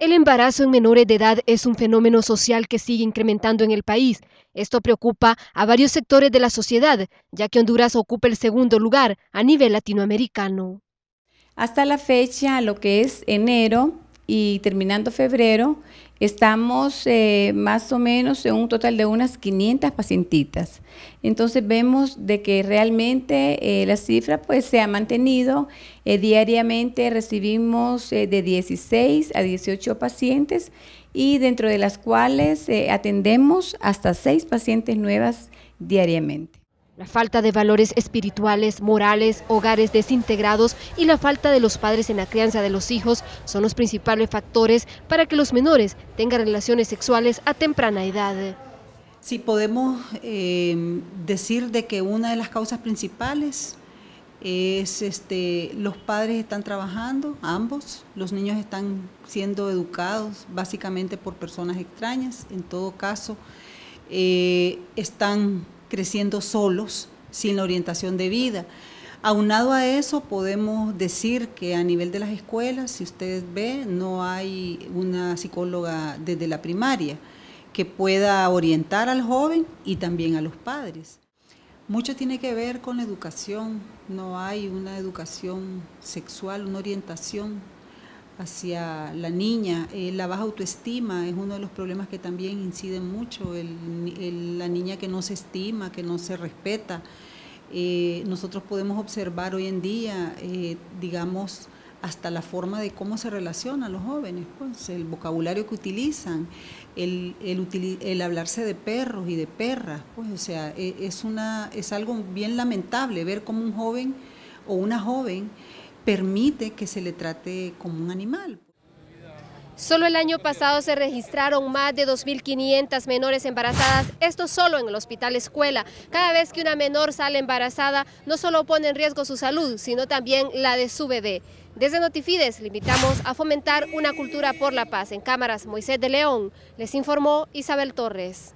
El embarazo en menores de edad es un fenómeno social que sigue incrementando en el país. Esto preocupa a varios sectores de la sociedad, ya que Honduras ocupa el segundo lugar a nivel latinoamericano. Hasta la fecha, lo que es enero y terminando febrero, estamos eh, más o menos en un total de unas 500 pacientitas. Entonces vemos de que realmente eh, la cifra pues se ha mantenido. Eh, diariamente recibimos de 16 a 18 pacientes y dentro de las cuales atendemos hasta 6 pacientes nuevas diariamente. La falta de valores espirituales, morales, hogares desintegrados y la falta de los padres en la crianza de los hijos son los principales factores para que los menores tengan relaciones sexuales a temprana edad. Sí, podemos eh, decir de que una de las causas principales es este, los padres están trabajando, ambos, los niños están siendo educados básicamente por personas extrañas, en todo caso eh, están creciendo solos, sin la orientación de vida. Aunado a eso, podemos decir que a nivel de las escuelas, si ustedes ven, no hay una psicóloga desde la primaria que pueda orientar al joven y también a los padres. Mucho tiene que ver con la educación, no hay una educación sexual, una orientación hacia la niña. Eh, la baja autoestima es uno de los problemas que también inciden mucho, la niña que no se estima, que no se respeta. Eh, nosotros podemos observar hoy en día, eh, digamos, hasta la forma de cómo se relacionan los jóvenes, pues, el vocabulario que utilizan, el, el, hablarse de perros y de perras, pues, o sea, e, es, una, es algo bien lamentable ver cómo un joven o una joven permite que se le trate como un animal. Solo el año pasado se registraron más de 2.500 menores embarazadas, esto solo en el hospital escuela. Cada vez que una menor sale embarazada, no solo pone en riesgo su salud, sino también la de su bebé. Desde Notifides le invitamos a fomentar una cultura por la paz. En cámaras, Moisés de León, les informó Isabel Torres.